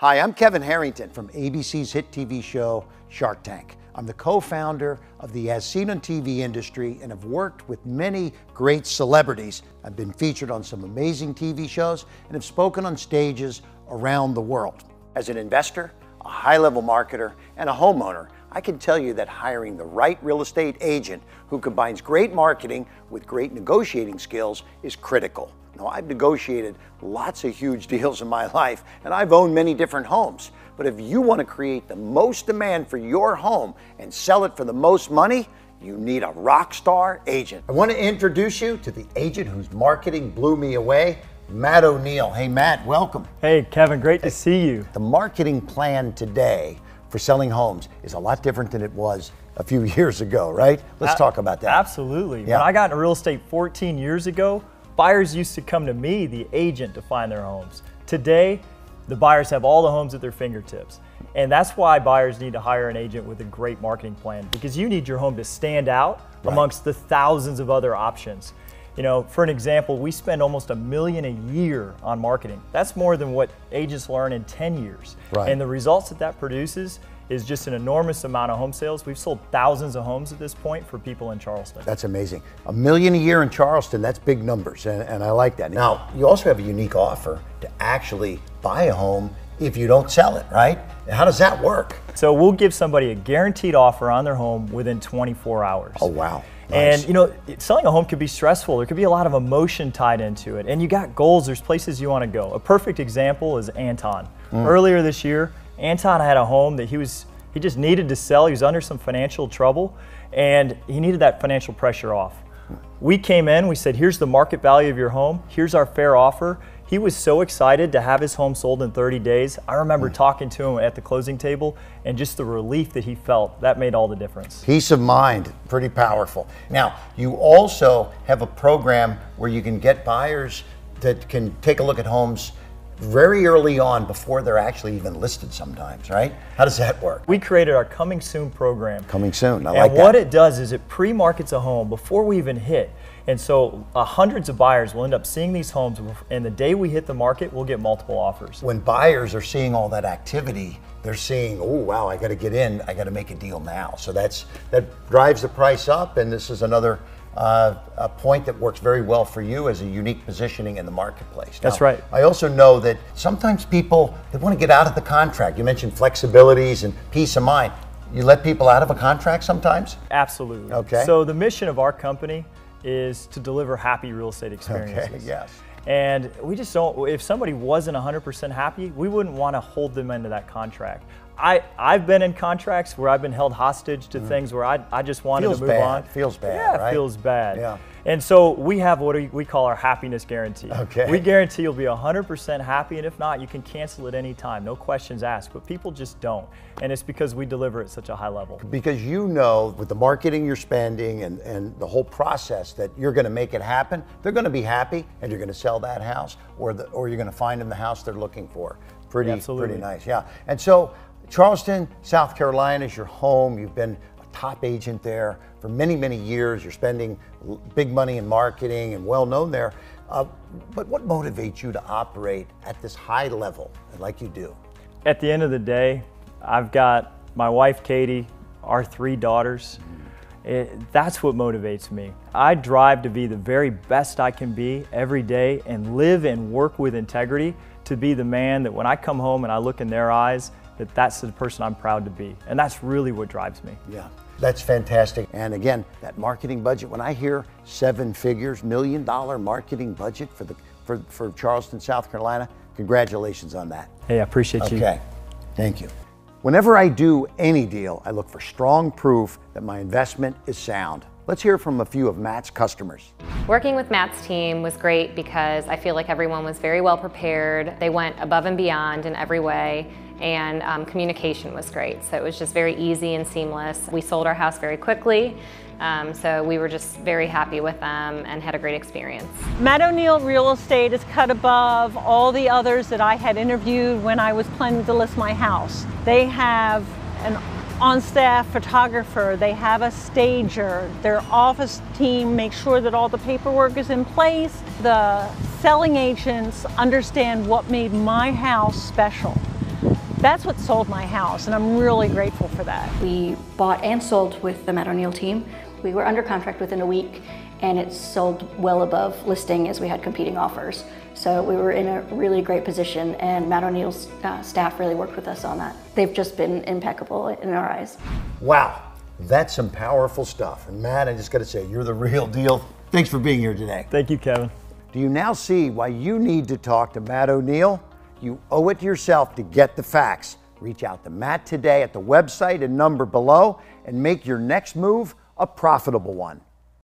Hi, I'm Kevin Harrington from ABC's hit TV show Shark Tank. I'm the co founder of the As Seen on TV industry and have worked with many great celebrities. I've been featured on some amazing TV shows and have spoken on stages around the world. As an investor, a high level marketer, and a homeowner, I can tell you that hiring the right real estate agent who combines great marketing with great negotiating skills is critical. Now, I've negotiated lots of huge deals in my life, and I've owned many different homes. But if you want to create the most demand for your home and sell it for the most money, you need a rock star agent. I want to introduce you to the agent whose marketing blew me away, Matt O'Neill. Hey, Matt, welcome. Hey, Kevin, great to see you. The marketing plan today for selling homes is a lot different than it was a few years ago, right? Let's talk about that. Absolutely. Yeah. When I got into real estate 14 years ago, buyers used to come to me, the agent, to find their homes. Today, the buyers have all the homes at their fingertips. And that's why buyers need to hire an agent with a great marketing plan because you need your home to stand out right. amongst the thousands of other options. You know, for an example, we spend almost a million a year on marketing. That's more than what agents learn in 10 years. Right. And the results that that produces is just an enormous amount of home sales. We've sold thousands of homes at this point for people in Charleston. That's amazing. A million a year in Charleston, that's big numbers, and, and I like that. Now, you also have a unique offer to actually buy a home if you don't sell it, right? How does that work? So we'll give somebody a guaranteed offer on their home within 24 hours. Oh, wow. Nice. And you know, selling a home could be stressful. There could be a lot of emotion tied into it. And you got goals, there's places you want to go. A perfect example is Anton. Mm. Earlier this year, Anton had a home that he was he just needed to sell. He was under some financial trouble and he needed that financial pressure off. We came in, we said, here's the market value of your home, here's our fair offer. He was so excited to have his home sold in 30 days. I remember mm. talking to him at the closing table and just the relief that he felt. That made all the difference. Peace of mind, pretty powerful. Now, you also have a program where you can get buyers that can take a look at homes very early on before they're actually even listed sometimes, right? How does that work? We created our Coming Soon program. Coming Soon, I and like that. And what it does is it pre-markets a home before we even hit. And so uh, hundreds of buyers will end up seeing these homes, and the day we hit the market, we'll get multiple offers. When buyers are seeing all that activity, they're seeing, oh wow, I got to get in, I got to make a deal now. So that's that drives the price up, and this is another uh, a point that works very well for you as a unique positioning in the marketplace. Now, That's right. I also know that sometimes people they want to get out of the contract. You mentioned flexibilities and peace of mind. You let people out of a contract sometimes? Absolutely. Okay. So the mission of our company is to deliver happy real estate experiences. Okay, yes. And we just don't, if somebody wasn't 100% happy, we wouldn't want to hold them into that contract. I, I've been in contracts where I've been held hostage to mm. things where I, I just wanted feels to move bad. on. Feels bad. Yeah, right? it feels bad. Yeah. And so we have what we call our happiness guarantee. Okay. We guarantee you'll be 100% happy, and if not, you can cancel at any time. No questions asked. But people just don't. And it's because we deliver at such a high level. Because you know, with the marketing you're spending and, and the whole process, that you're going to make it happen. They're going to be happy, and you're going to sell that house, or, the, or you're going to find them the house they're looking for. Pretty, Absolutely. pretty nice. Yeah. And so, Charleston, South Carolina is your home. You've been a top agent there for many, many years. You're spending big money in marketing and well known there. Uh, but what motivates you to operate at this high level like you do? At the end of the day, I've got my wife, Katie, our three daughters. It, that's what motivates me. I drive to be the very best I can be every day and live and work with integrity to be the man that when I come home and I look in their eyes, that that's the person I'm proud to be. And that's really what drives me. Yeah. That's fantastic. And again, that marketing budget, when I hear seven figures, million dollar marketing budget for the for, for Charleston, South Carolina, congratulations on that. Hey, I appreciate okay. you. Okay. Thank you. Whenever I do any deal, I look for strong proof that my investment is sound. Let's hear from a few of Matt's customers. Working with Matt's team was great because I feel like everyone was very well prepared. They went above and beyond in every way and um, communication was great. So it was just very easy and seamless. We sold our house very quickly. Um, so we were just very happy with them and had a great experience. Matt O'Neill Real Estate is cut above all the others that I had interviewed when I was planning to list my house. They have an on-staff photographer, they have a stager, their office team makes sure that all the paperwork is in place. The selling agents understand what made my house special. That's what sold my house, and I'm really grateful for that. We bought and sold with the Matt O'Neill team. We were under contract within a week, and it sold well above listing as we had competing offers. So we were in a really great position, and Matt O'Neill's uh, staff really worked with us on that. They've just been impeccable in our eyes. Wow, that's some powerful stuff. And Matt, I just got to say, you're the real deal. Thanks for being here today. Thank you, Kevin. Do you now see why you need to talk to Matt O'Neill? You owe it to yourself to get the facts. Reach out to Matt today at the website and number below and make your next move a profitable one.